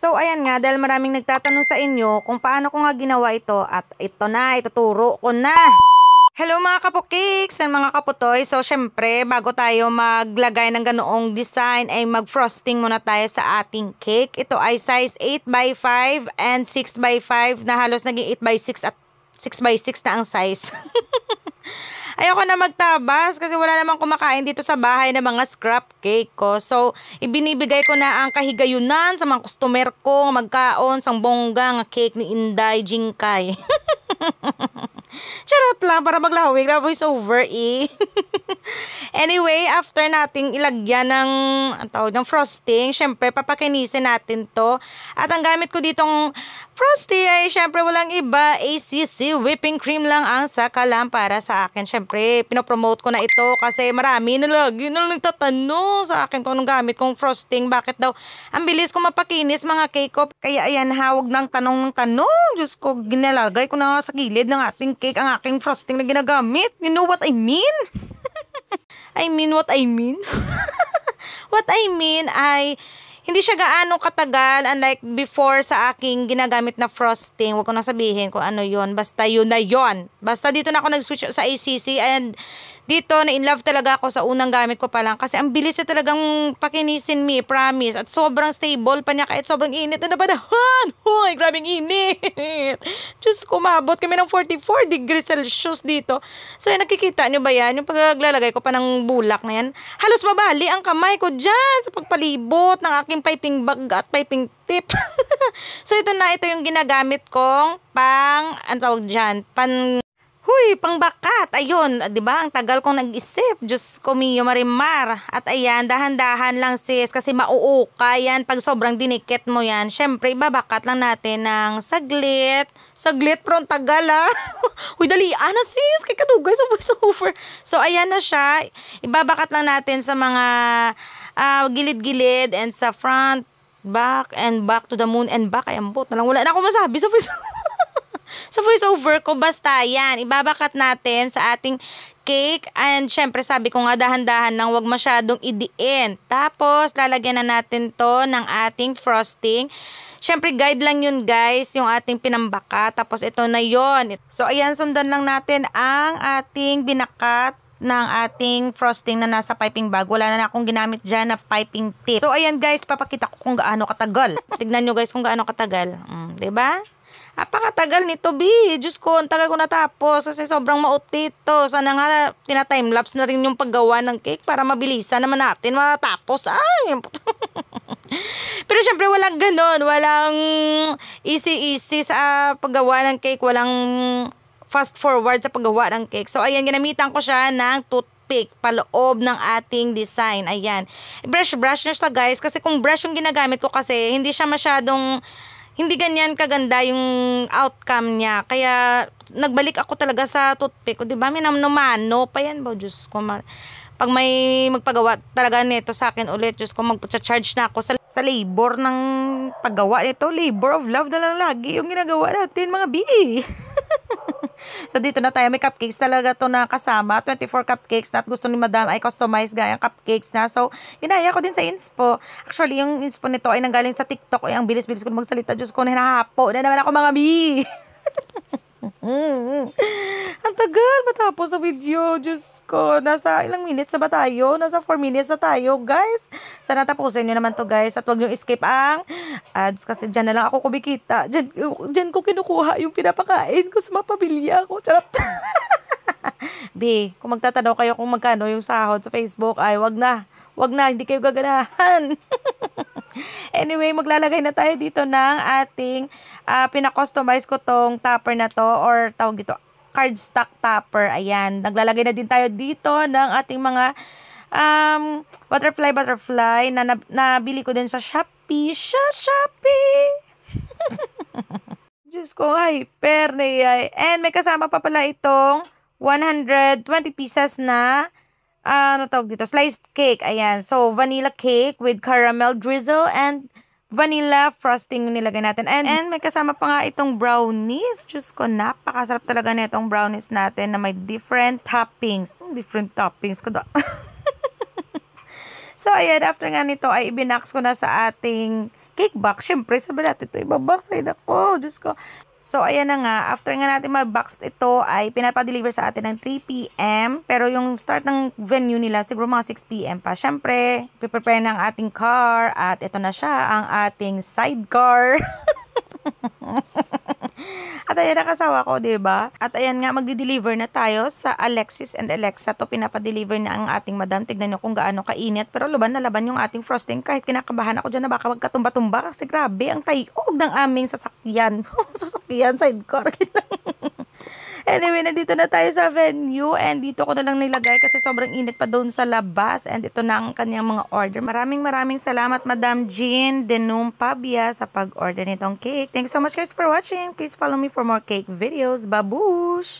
So, ayan nga, dahil maraming nagtatanong sa inyo kung paano ko nga ginawa ito at ito na, ituturo ko na. Hello mga kapokicks and mga kaputoy. So, syempre, bago tayo maglagay ng ganoong design, ay mag-frosting muna tayo sa ating cake. Ito ay size 8x5 and 6x5 na halos naging 8x6 at 6x6 na ang size. Ayoko na magtabas kasi wala namang kumakain dito sa bahay ng mga scrap cake ko. So, ibinibigay ko na ang kahigayunan sa mga customer ko magkaon sang bongga nga cake ni Inday Jingkay. Charot lang para maglawig na voice over eh. anyway, after nating ilagyan ng, tawag ng frosting, syempre papakinisin natin to. At ang gamit ko ditong frosty ay syempre walang iba, ACC whipping cream lang ang sakalam para sa akin. Syempre, pinopromote ko na ito kasi marami na lagi na nagtatanong sa akin kung anong gamit kong frosting. Bakit daw? Ang bilis ko mapakinis mga cake ko. Kaya ayan, hawag ng tanong ng tanong. Diyos ko, ginalagay ko na sa gilid ng ating cake ang aking frosting na ginagamit. You know what I mean? I mean what I mean? what I mean ay hindi siya gaano katagal unlike before sa aking ginagamit na frosting. Huwag ko na sabihin kung ano yon Basta yun na yon Basta dito na ako nag-switch sa ACC and dito na in love talaga ako sa unang gamit ko pa lang kasi ang bilis na talagang pakinisin me, promise. At sobrang stable pa niya kahit sobrang init na nabadahan. Hoy, grabing init. Diyos ko, mabot kami ng 44 degrees Celsius dito. So, yan, nakikita nyo ba yan? Yung paglalagay ko pa ng bulak na yan. Halos mabali ang kamay ko dyan sa pagpalibot ng aking piping bag at piping tip. so, ito na, ito yung ginagamit kong pang, ano tawag dyan, pan Huy, pangbakat. Ayun, 'di ba? Ang tagal kong nag-isip. Diyos ko, Mio Marimar. At ayan, dahan-dahan lang sis kasi mauuka yan pag sobrang dinikit mo yan. Syempre, ibabakat lang natin ng saglit. Saglit, pero ang tagal ah. Huy, dali, ana sis, kay kadugay sa voice over. So, ayan na siya. Ibabakat lang natin sa mga uh, gilid-gilid and sa front, back, and back to the moon and back. Ay, ambot na. Wala na ako masabi sa voice sa voiceover ko, basta yan. Ibabakat natin sa ating cake. And syempre sabi ko nga dahan-dahan nang wag masyadong idiin. Tapos lalagyan na natin to ng ating frosting. Syempre guide lang yun guys, yung ating pinambaka. Tapos ito na yon. So ayan, sundan lang natin ang ating binakat ng ating frosting na nasa piping bag. Wala na akong ginamit dyan na piping tip. So, ayan guys, papakita ko kung gaano katagal. Tignan nyo guys kung gaano katagal. Mm, ba? Diba? Apakatagal nito, B. Diyos ko, ang tagal ko natapos kasi sobrang mautit to. Sana nga tina-timelapse na rin yung paggawa ng cake para mabilisan naman natin matapos. Ay, Pero syempre walang ganon. Walang easy-easy sa paggawa ng cake. Walang fast forward sa paggawa ng cake. So, ayan, ginamitan ko siya ng toothpick paloob ng ating design. Ayan. Brush-brush na siya guys. Kasi kung brush yung ginagamit ko kasi, hindi siya masyadong hindi ganyan kaganda yung outcome niya. Kaya nagbalik ako talaga sa toothpick. O, di ba? Minamnomano pa yan ba? Diyos ko. Ma- pag may magpagawa talaga nito sa akin ulit, Diyos ko, magpa-charge na ako sa, sa labor ng paggawa nito. Labor of love na lang lagi yung ginagawa natin, mga bi. so, dito na tayo. May cupcakes talaga to na kasama. 24 cupcakes na at gusto ni madam ay customize gaya cupcakes na. So, ginaya ko din sa inspo. Actually, yung inspo nito ay nanggaling sa TikTok. Ay, ang bilis-bilis ko magsalita. Diyos ko, hinahapo na naman ako mga bi. Ang tagal matapos sa video. Diyos ko, nasa ilang minutes na ba tayo? Nasa 4 minutes na tayo, guys. Sana tapusin nyo naman to, guys. At huwag nyo escape ang ads kasi dyan na lang ako kumikita. Dyan, dyan ko kinukuha yung pinapakain ko sa mapamilya ko. Charot. B, kung magtatanong kayo kung magkano yung sahod sa Facebook, ay wag na. Wag na, hindi kayo gaganahan. anyway, maglalagay na tayo dito ng ating uh, pina-customize ko tong topper na to or tawag dito cardstock topper. Ayan, naglalagay na din tayo dito ng ating mga um, butterfly butterfly na nabili ko din sa Shopee. Sa Shopee! Diyos ko, hyper na yan. And may kasama pa pala itong 120 pieces na uh, ano tawag dito, sliced cake. Ayan. So, vanilla cake with caramel drizzle and vanilla frosting yung nilagay natin. And, and may kasama pa nga itong brownies. Diyos ko, napakasarap talaga na itong brownies natin na may different toppings. Different toppings ko so, ayan, after nga nito ay ibinax ko na sa ating cake box. Siyempre, sabi natin ito, ibabox. Ay, nako, Diyos ko. So, ayan na nga. After nga natin mag-box ito, ay pinapadeliver sa atin ng 3pm. Pero yung start ng venue nila, siguro mga 6pm pa. Siyempre, prepare ng ating car. At ito na siya, ang ating sidecar. At ayan nakasawa ko, ba? At ayan nga magdi-deliver na tayo sa Alexis and Alexa. To pinapa-deliver na ang ating madam. Tignan niyo kung gaano kainit, pero laban na laban yung ating frosting. Kahit kinakabahan ako diyan na baka magkatumba-tumba kasi grabe ang tayog ng aming sasakyan. sasakyan sidecar. Anyway, nandito na tayo sa venue and dito ko na lang nilagay kasi sobrang init pa doon sa labas and ito na ang kanyang mga order. Maraming maraming salamat Madam Jean Denum Pabia sa pag-order nitong cake. Thanks so much guys for watching. Please follow me for more cake videos. Babush!